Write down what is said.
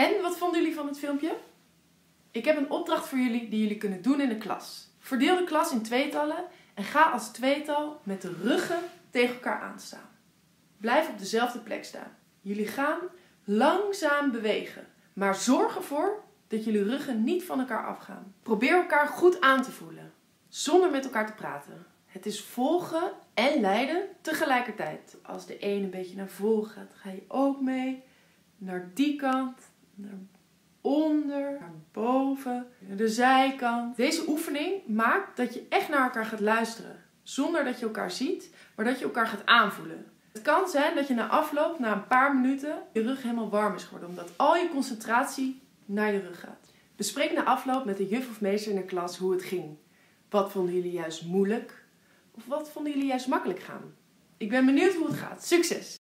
En wat vonden jullie van het filmpje? Ik heb een opdracht voor jullie die jullie kunnen doen in de klas. Verdeel de klas in tweetallen en ga als tweetal met de ruggen tegen elkaar aanstaan. Blijf op dezelfde plek staan. Jullie gaan langzaam bewegen, maar zorg ervoor dat jullie ruggen niet van elkaar afgaan. Probeer elkaar goed aan te voelen, zonder met elkaar te praten. Het is volgen en leiden tegelijkertijd. Als de ene een beetje naar voren gaat, ga je ook mee. Naar die kant, naar onder, naar boven, naar de zijkant. Deze oefening maakt dat je echt naar elkaar gaat luisteren. Zonder dat je elkaar ziet, maar dat je elkaar gaat aanvoelen. Het kan zijn dat je na afloop, na een paar minuten, je rug helemaal warm is geworden. Omdat al je concentratie naar je rug gaat. Bespreek na afloop met de juf of meester in de klas hoe het ging. Wat vonden jullie juist moeilijk? Of wat vonden jullie juist makkelijk gaan? Ik ben benieuwd hoe het gaat. Succes!